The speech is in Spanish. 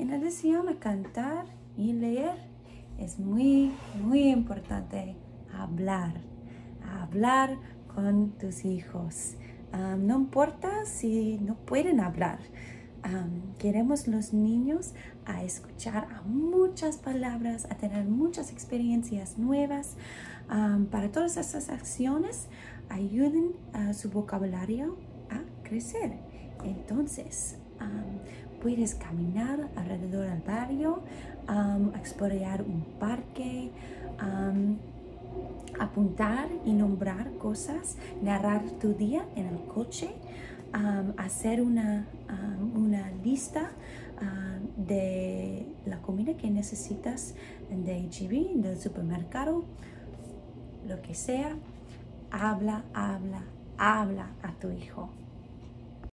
En adición a cantar y leer, es muy, muy importante hablar, hablar con tus hijos. no importa si no pueden hablar. queremos los niños a escuchar a muchas palabras, a tener muchas experiencias nuevas. para todas esas acciones, ayuden a su vocabulario a crecer. Entonces, puedes caminar alrededor del barrio, explorar un parque, apuntar y nombrar cosas, narrar tu día en el coche, hacer una, una lista de la comida que necesitas de HEB, del supermercado, lo que sea. Habla, habla, habla a tu hijo.